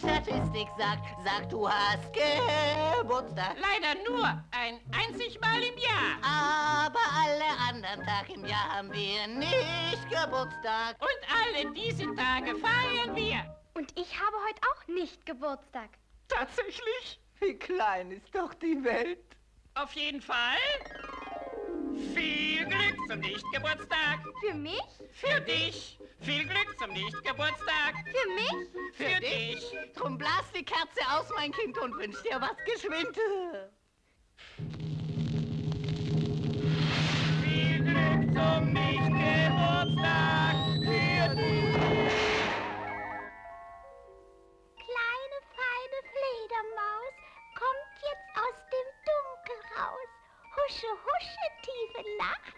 Plastik sagt, sagt, du hast Geburtstag. Leider nur ein einzig Mal im Jahr. Aber alle anderen Tage im Jahr haben wir nicht Geburtstag. Und alle diese Tage feiern wir. Und ich habe heute auch nicht Geburtstag. Tatsächlich? Wie klein ist doch die Welt. Auf jeden Fall. Viel Glück zum Nichtgeburtstag. Für mich? Für dich. Viel Glück zum Nichtgeburtstag. Für mich? Für dich. Drum blas die Kerze aus, mein Kind, und wünsch dir was geschwind. Viel Glück zum Nichtgeburtstag. Für dich. Kleine, feine Fledermaus kommt jetzt aus dem Dunkel raus. Husche, husche, tiefe Nacht.